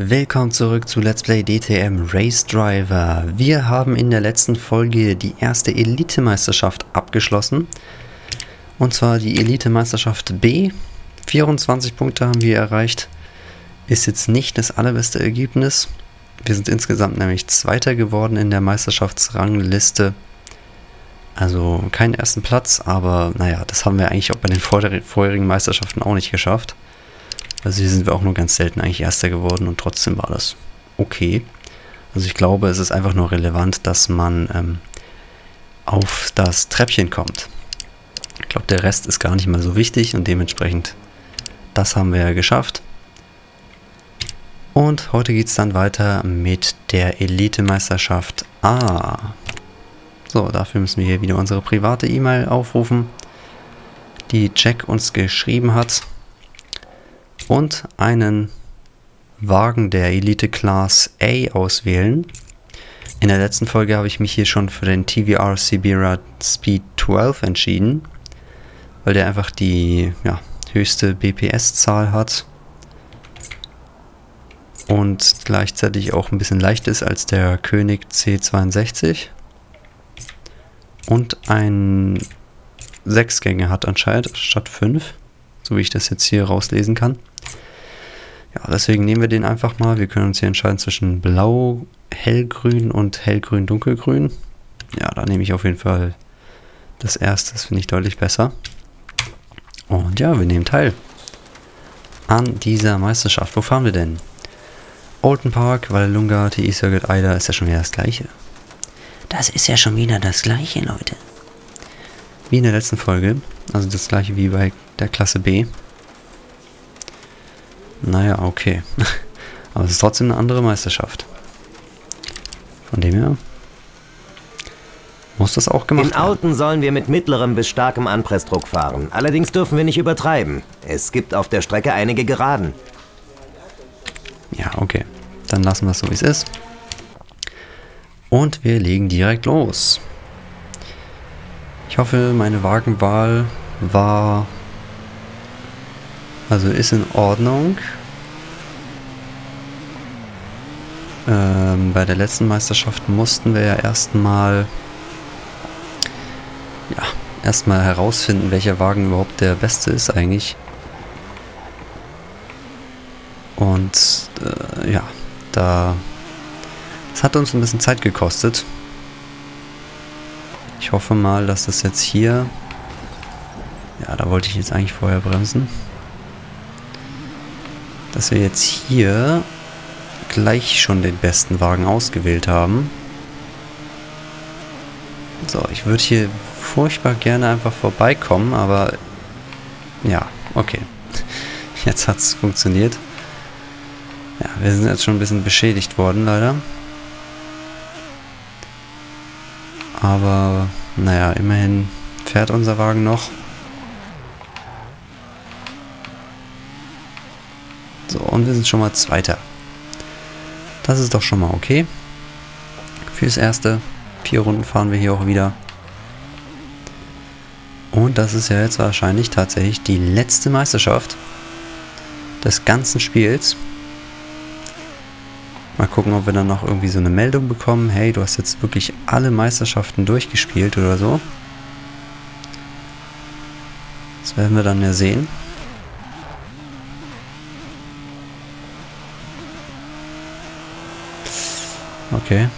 Willkommen zurück zu Let's Play DTM Race Driver. Wir haben in der letzten Folge die erste Elite-Meisterschaft abgeschlossen. Und zwar die Elite-Meisterschaft B. 24 Punkte haben wir erreicht. Ist jetzt nicht das allerbeste Ergebnis. Wir sind insgesamt nämlich Zweiter geworden in der Meisterschaftsrangliste. Also keinen ersten Platz, aber naja, das haben wir eigentlich auch bei den vorherigen Meisterschaften auch nicht geschafft. Also hier sind wir auch nur ganz selten eigentlich Erster geworden und trotzdem war das okay. Also ich glaube, es ist einfach nur relevant, dass man ähm, auf das Treppchen kommt. Ich glaube, der Rest ist gar nicht mal so wichtig und dementsprechend, das haben wir ja geschafft. Und heute geht es dann weiter mit der Elite-Meisterschaft A. So, dafür müssen wir hier wieder unsere private E-Mail aufrufen, die Jack uns geschrieben hat und einen Wagen der Elite Class A auswählen. In der letzten Folge habe ich mich hier schon für den TVR Sibira Speed 12 entschieden, weil der einfach die ja, höchste BPS-Zahl hat und gleichzeitig auch ein bisschen leicht ist als der König C62 und ein 6 Gänge hat anscheinend statt 5, so wie ich das jetzt hier rauslesen kann. Ja, deswegen nehmen wir den einfach mal. Wir können uns hier entscheiden zwischen blau, hellgrün und hellgrün, dunkelgrün. Ja, da nehme ich auf jeden Fall das erste. Das finde ich deutlich besser. Und ja, wir nehmen teil an dieser Meisterschaft. Wo fahren wir denn? Olden Park, Vallelunga, TI Circuit, Ida ist ja schon wieder das gleiche. Das ist ja schon wieder das gleiche, Leute. Wie in der letzten Folge. Also das gleiche wie bei der Klasse B. Naja, okay. Aber es ist trotzdem eine andere Meisterschaft. Von dem her muss das auch gemacht werden. In Auten sollen wir mit mittlerem bis starkem Anpressdruck fahren. Allerdings dürfen wir nicht übertreiben. Es gibt auf der Strecke einige Geraden. Ja, okay. Dann lassen wir es so, wie es ist. Und wir legen direkt los. Ich hoffe, meine Wagenwahl war also ist in Ordnung. Ähm, bei der letzten Meisterschaft mussten wir ja erstmal ja, erstmal herausfinden, welcher Wagen überhaupt der beste ist eigentlich. Und äh, ja, da das hat uns ein bisschen Zeit gekostet. Ich hoffe mal, dass das jetzt hier ja, da wollte ich jetzt eigentlich vorher bremsen dass wir jetzt hier gleich schon den besten Wagen ausgewählt haben. So, ich würde hier furchtbar gerne einfach vorbeikommen, aber ja, okay. Jetzt hat es funktioniert. Ja, wir sind jetzt schon ein bisschen beschädigt worden, leider. Aber, naja, immerhin fährt unser Wagen noch. So, und wir sind schon mal Zweiter. Das ist doch schon mal okay. Fürs erste. Vier Runden fahren wir hier auch wieder. Und das ist ja jetzt wahrscheinlich tatsächlich die letzte Meisterschaft des ganzen Spiels. Mal gucken, ob wir dann noch irgendwie so eine Meldung bekommen. Hey, du hast jetzt wirklich alle Meisterschaften durchgespielt oder so. Das werden wir dann ja sehen. Okay.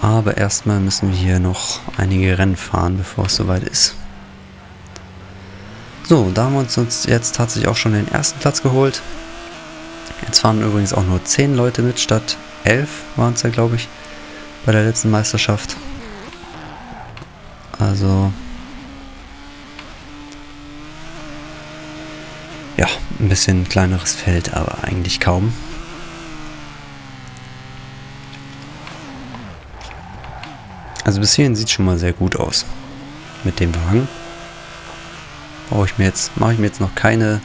Aber erstmal müssen wir hier noch einige Rennen fahren, bevor es soweit ist. So, da haben wir uns jetzt tatsächlich auch schon den ersten Platz geholt. Jetzt fahren übrigens auch nur 10 Leute mit, statt 11 waren es ja, glaube ich, bei der letzten Meisterschaft. Also... Ja, ein bisschen kleineres Feld, aber eigentlich kaum. Also bis hierhin sieht schon mal sehr gut aus mit dem Wagen. Brauche ich mir jetzt, mache ich mir jetzt noch keine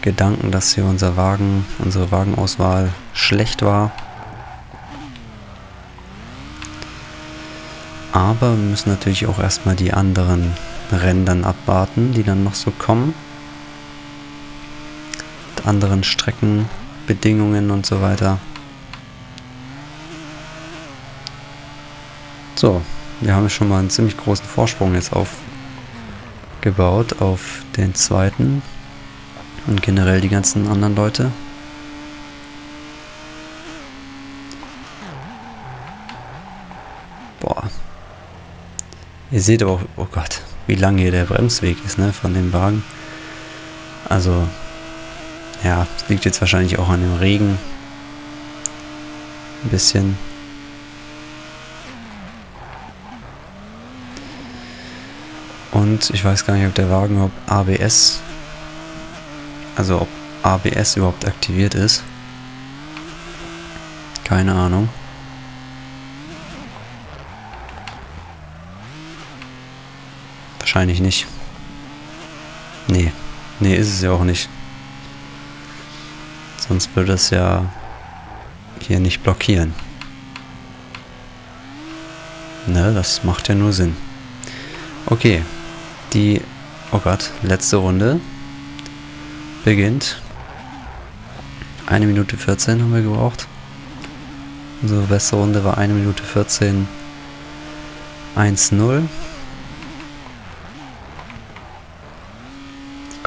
Gedanken, dass hier unser Wagen, unsere Wagenauswahl schlecht war. Aber wir müssen natürlich auch erstmal die anderen dann abwarten, die dann noch so kommen. mit anderen Streckenbedingungen und so weiter. So, wir haben schon mal einen ziemlich großen Vorsprung jetzt aufgebaut auf den zweiten und generell die ganzen anderen Leute. Boah. Ihr seht aber auch, oh Gott, wie lang hier der Bremsweg ist, ne, von dem Wagen. Also, ja, liegt jetzt wahrscheinlich auch an dem Regen. Ein bisschen. Und ich weiß gar nicht, ob der Wagen überhaupt ABS, also ob ABS überhaupt aktiviert ist. Keine Ahnung. Wahrscheinlich nicht. Nee. Nee, ist es ja auch nicht. Sonst würde es ja hier nicht blockieren. Ne, das macht ja nur Sinn. Okay, die, oh Gott, letzte Runde beginnt. Eine Minute 14 haben wir gebraucht. Unsere beste Runde war eine Minute 14 1-0.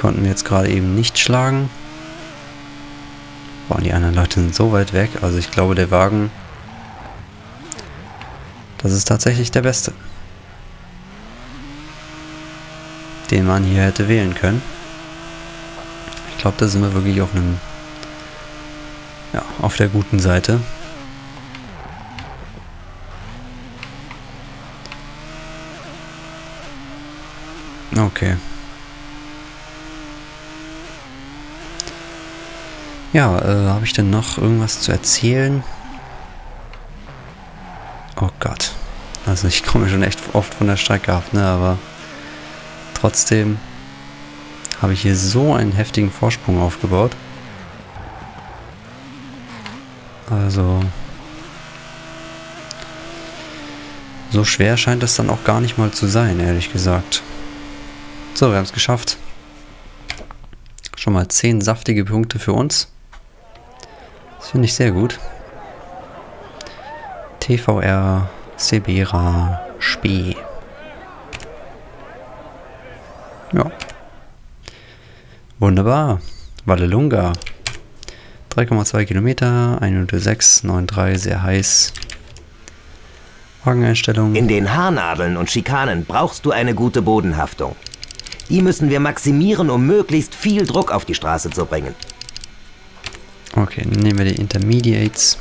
konnten wir jetzt gerade eben nicht schlagen. Boah, die anderen Leute sind so weit weg. Also ich glaube, der Wagen, das ist tatsächlich der beste. Den man hier hätte wählen können. Ich glaube, da sind wir wirklich auf einem, ja, auf der guten Seite. Okay. Ja, äh, habe ich denn noch irgendwas zu erzählen? Oh Gott. Also ich komme schon echt oft von der Strecke ab, ne? Aber trotzdem habe ich hier so einen heftigen Vorsprung aufgebaut. Also so schwer scheint es dann auch gar nicht mal zu sein, ehrlich gesagt. So, wir haben es geschafft. Schon mal 10 saftige Punkte für uns. Finde ich sehr gut. TVR Sebera Spee. Ja. Wunderbar. Vallelunga. 3,2 Kilometer, 1 Minute 6, 9,3, sehr heiß. Wageneinstellung. In den Haarnadeln und Schikanen brauchst du eine gute Bodenhaftung. Die müssen wir maximieren, um möglichst viel Druck auf die Straße zu bringen. Okay, dann nehmen wir die Intermediates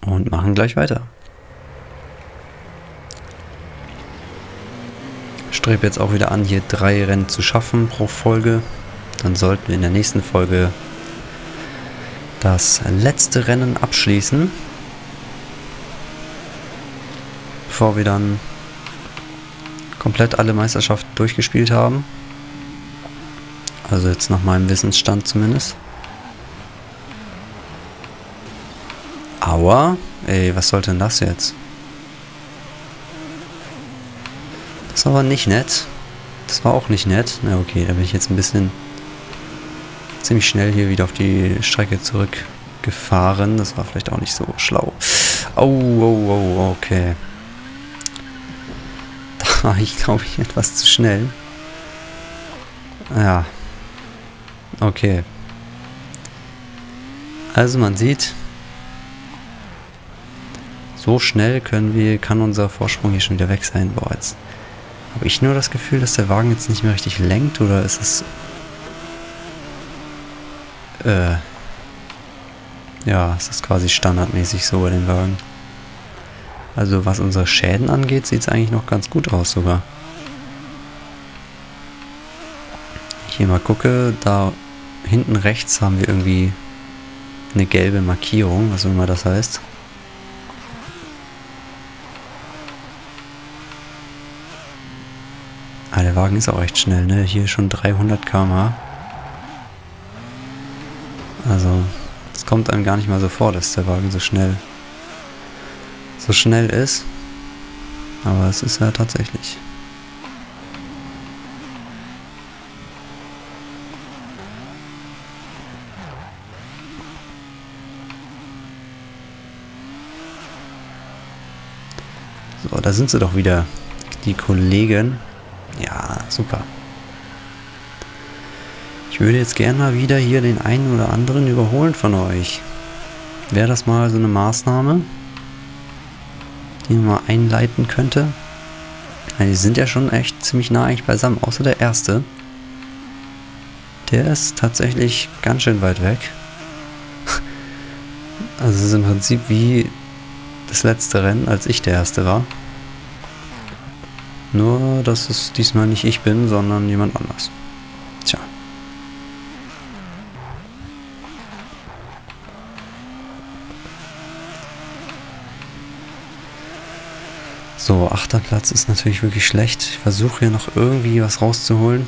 und machen gleich weiter. Strebe jetzt auch wieder an, hier drei Rennen zu schaffen pro Folge. Dann sollten wir in der nächsten Folge das letzte Rennen abschließen. Bevor wir dann komplett alle Meisterschaften durchgespielt haben. Also jetzt nach meinem Wissensstand zumindest. Aua. Ey, was sollte denn das jetzt? Das war aber nicht nett. Das war auch nicht nett. Na okay, da bin ich jetzt ein bisschen ziemlich schnell hier wieder auf die Strecke zurückgefahren. Das war vielleicht auch nicht so schlau. Oh, oh, oh, okay. Da war ich, glaube ich, etwas zu schnell. Ja. Okay. Also man sieht, so schnell können wir, kann unser Vorsprung hier schon wieder weg sein. Boah, jetzt habe ich nur das Gefühl, dass der Wagen jetzt nicht mehr richtig lenkt oder ist es... Äh... Ja, es ist quasi standardmäßig so bei den Wagen. Also was unsere Schäden angeht, sieht es eigentlich noch ganz gut aus sogar. Ich hier mal gucke, da hinten rechts haben wir irgendwie eine gelbe Markierung, was auch immer das heißt. Ah, der Wagen ist auch echt schnell, ne? Hier schon 300 km/h. Also, es kommt einem gar nicht mal so vor, dass der Wagen so schnell so schnell ist. Aber es ist ja tatsächlich. So, da sind sie doch wieder, die Kollegen. Ja, super. Ich würde jetzt gerne mal wieder hier den einen oder anderen überholen von euch. Wäre das mal so eine Maßnahme, die man mal einleiten könnte? Ja, die sind ja schon echt ziemlich nah eigentlich beisammen, außer der erste. Der ist tatsächlich ganz schön weit weg. Also es ist im Prinzip wie das letzte Rennen, als ich der Erste war. Nur, dass es diesmal nicht ich bin, sondern jemand anders. Tja. So, achter Platz ist natürlich wirklich schlecht. Ich versuche hier noch irgendwie was rauszuholen.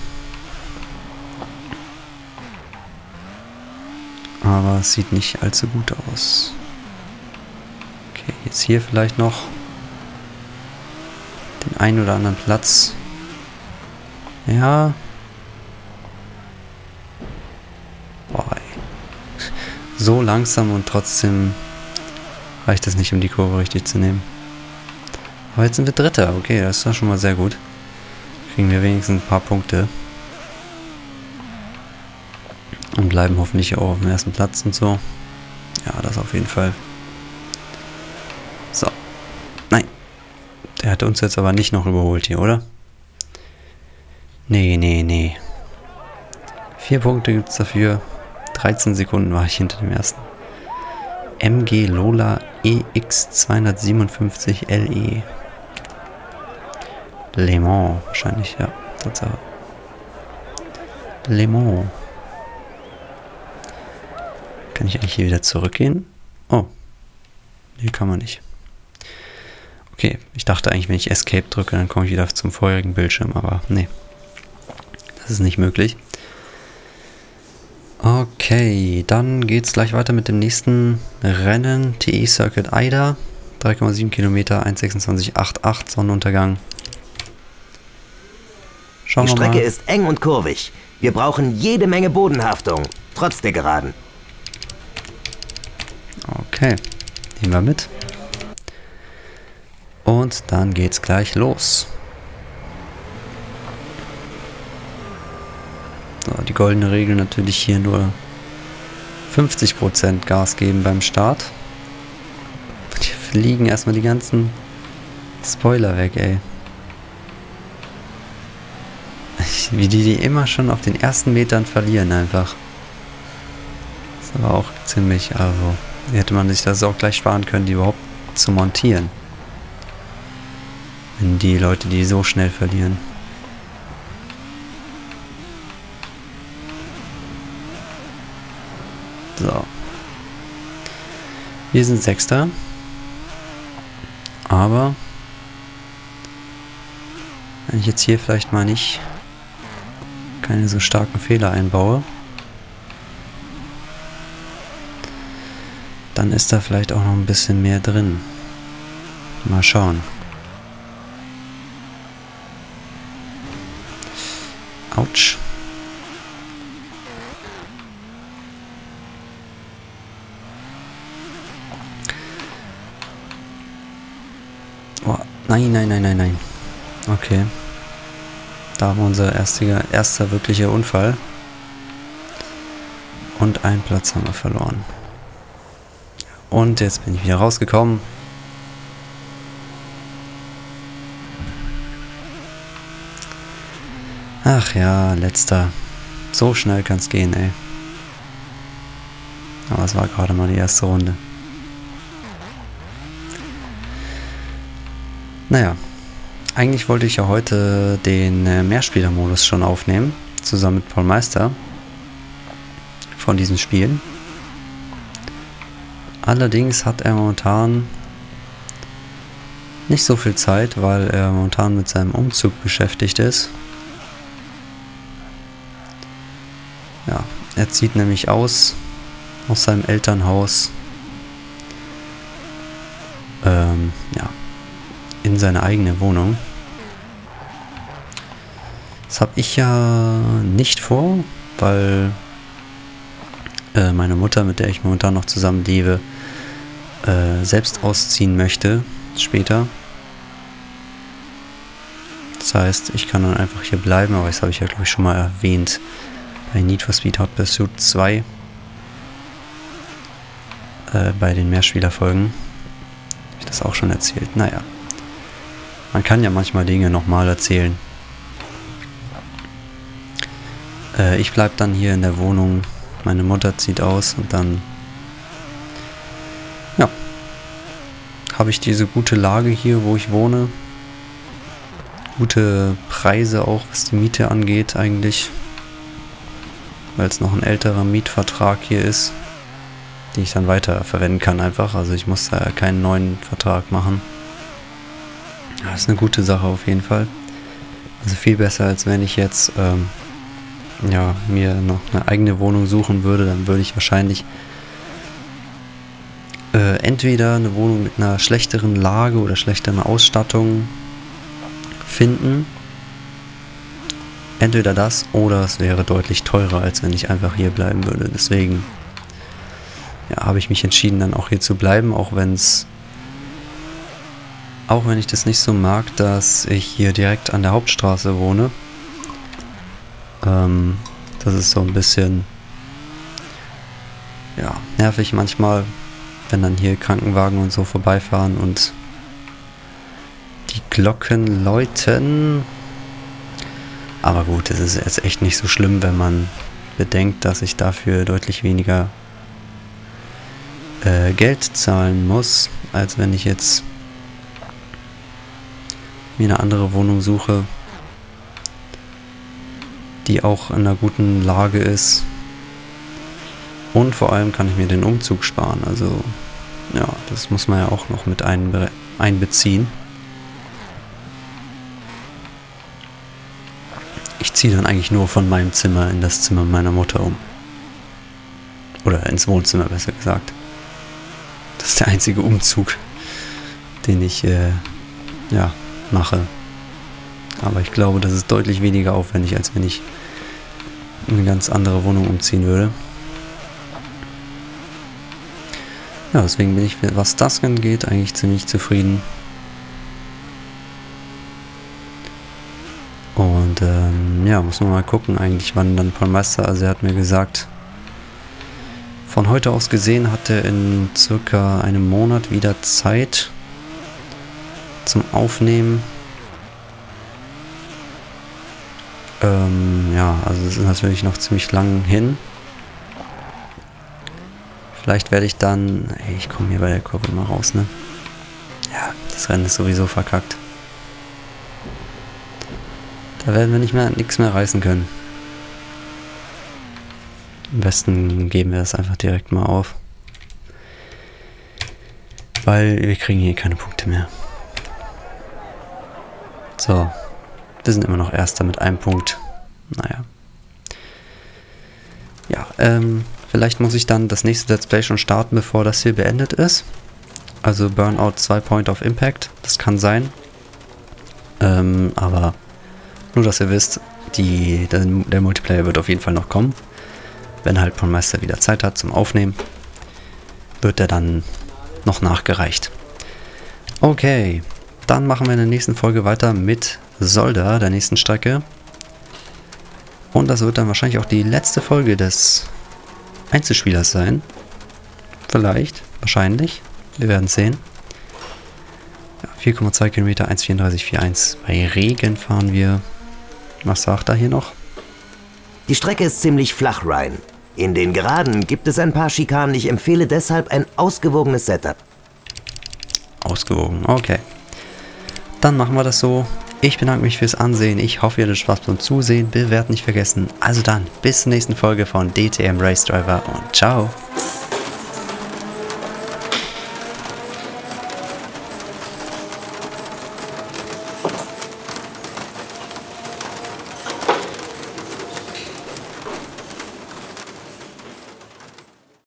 Aber es sieht nicht allzu gut aus. Okay, jetzt hier vielleicht noch einen oder anderen Platz. Ja. Boah, ey. So langsam und trotzdem reicht es nicht, um die Kurve richtig zu nehmen. Aber jetzt sind wir Dritter. Okay, das ist schon mal sehr gut. Kriegen wir wenigstens ein paar Punkte. Und bleiben hoffentlich auch auf dem ersten Platz und so. Ja, das auf jeden Fall. So. Hat uns jetzt aber nicht noch überholt hier, oder? Nee, nee, nee. Vier Punkte gibt es dafür. 13 Sekunden war ich hinter dem ersten. MG Lola EX257 LE. Le Mans wahrscheinlich, ja. Tatsache. Le Mans. Kann ich eigentlich hier wieder zurückgehen? Oh. Hier kann man nicht. Okay, ich dachte eigentlich, wenn ich Escape drücke, dann komme ich wieder zum vorherigen Bildschirm, aber nee. Das ist nicht möglich. Okay, dann geht es gleich weiter mit dem nächsten Rennen. TE Circuit AIDA. 3,7 Kilometer, 1,2688 Sonnenuntergang. Schauen Die Strecke ist eng und kurvig. Wir brauchen jede Menge Bodenhaftung, trotz der Geraden. Okay, nehmen wir mit. Und dann geht's gleich los. So, die goldene Regel natürlich hier nur 50% Gas geben beim Start. Hier fliegen erstmal die ganzen Spoiler weg, ey. Wie die die immer schon auf den ersten Metern verlieren einfach. Das ist aber auch ziemlich, also hätte man sich das auch gleich sparen können, die überhaupt zu montieren. Wenn die Leute die so schnell verlieren. So. Wir sind Sechster. Aber wenn ich jetzt hier vielleicht mal nicht keine so starken Fehler einbaue, dann ist da vielleicht auch noch ein bisschen mehr drin. Mal schauen. Autsch. Oh, nein, nein, nein, nein, nein. Okay. Da war unser erster, erster wirklicher Unfall. Und einen Platz haben wir verloren. Und jetzt bin ich wieder rausgekommen. Ach ja, letzter. So schnell kann es gehen, ey. Aber es war gerade mal die erste Runde. Naja, eigentlich wollte ich ja heute den äh, Mehrspieler-Modus schon aufnehmen, zusammen mit Paul Meister von diesen Spielen. Allerdings hat er momentan nicht so viel Zeit, weil er momentan mit seinem Umzug beschäftigt ist. Ja, er zieht nämlich aus aus seinem Elternhaus ähm, ja, in seine eigene Wohnung. Das habe ich ja nicht vor, weil äh, meine Mutter, mit der ich momentan noch zusammen lebe, äh, selbst ausziehen möchte, später. Das heißt, ich kann dann einfach hier bleiben, aber das habe ich ja glaube ich schon mal erwähnt bei Need for Speed Hot Pursuit 2 äh, bei den Mehrspielerfolgen. Habe ich das auch schon erzählt? Naja. Man kann ja manchmal Dinge nochmal erzählen. Äh, ich bleibe dann hier in der Wohnung. Meine Mutter zieht aus und dann ja, habe ich diese gute Lage hier, wo ich wohne. Gute Preise auch, was die Miete angeht eigentlich. Weil es noch ein älterer Mietvertrag hier ist, den ich dann weiter verwenden kann einfach. Also ich muss da keinen neuen Vertrag machen. Das ist eine gute Sache auf jeden Fall. Also viel besser, als wenn ich jetzt ähm, ja, mir noch eine eigene Wohnung suchen würde. Dann würde ich wahrscheinlich äh, entweder eine Wohnung mit einer schlechteren Lage oder schlechteren Ausstattung finden. Entweder das oder es wäre deutlich teurer, als wenn ich einfach hier bleiben würde. Deswegen ja, habe ich mich entschieden, dann auch hier zu bleiben, auch wenn es auch wenn ich das nicht so mag, dass ich hier direkt an der Hauptstraße wohne. Ähm, das ist so ein bisschen ja, nervig manchmal, wenn dann hier Krankenwagen und so vorbeifahren und die Glocken läuten. Aber gut, es ist jetzt echt nicht so schlimm, wenn man bedenkt, dass ich dafür deutlich weniger äh, Geld zahlen muss, als wenn ich jetzt mir eine andere Wohnung suche, die auch in einer guten Lage ist. Und vor allem kann ich mir den Umzug sparen. Also ja, das muss man ja auch noch mit einbe einbeziehen. Ziehe dann eigentlich nur von meinem Zimmer in das Zimmer meiner Mutter um. Oder ins Wohnzimmer besser gesagt. Das ist der einzige Umzug, den ich äh, ja, mache. Aber ich glaube, das ist deutlich weniger aufwendig, als wenn ich in eine ganz andere Wohnung umziehen würde. Ja, deswegen bin ich, was das angeht, eigentlich ziemlich zufrieden. Und ähm, ja, muss man mal gucken eigentlich, wann dann Paul Meister, also er hat mir gesagt, von heute aus gesehen hat er in circa einem Monat wieder Zeit zum Aufnehmen. Ähm, ja, also es ist natürlich noch ziemlich lang hin. Vielleicht werde ich dann... Ey, ich komme hier bei der Kurve immer raus, ne? Ja, das Rennen ist sowieso verkackt. Da werden wir nicht mehr nichts mehr reißen können. Am besten geben wir das einfach direkt mal auf. Weil wir kriegen hier keine Punkte mehr. So. Wir sind immer noch Erster mit einem Punkt. Naja. Ja, ähm, vielleicht muss ich dann das nächste Let's Play schon starten, bevor das hier beendet ist. Also Burnout 2 Point of Impact. Das kann sein. Ähm, aber nur, dass ihr wisst, die, der, der, Multiplayer wird auf jeden Fall noch kommen. Wenn halt Pornmeister wieder Zeit hat zum Aufnehmen, wird er dann noch nachgereicht. Okay, dann machen wir in der nächsten Folge weiter mit Solda, der nächsten Strecke. Und das wird dann wahrscheinlich auch die letzte Folge des Einzelspielers sein. Vielleicht, wahrscheinlich. Wir werden sehen. Ja, 4,2 Kilometer, 1,3441. Bei Regen fahren wir. Was sagt er hier noch? Die Strecke ist ziemlich flach, Ryan. In den Geraden gibt es ein paar Schikanen. Ich empfehle deshalb ein ausgewogenes Setup. Ausgewogen, okay. Dann machen wir das so. Ich bedanke mich fürs Ansehen. Ich hoffe, ihr hattet Spaß beim Zusehen. Bewerten nicht vergessen. Also dann, bis zur nächsten Folge von DTM Race Driver und ciao.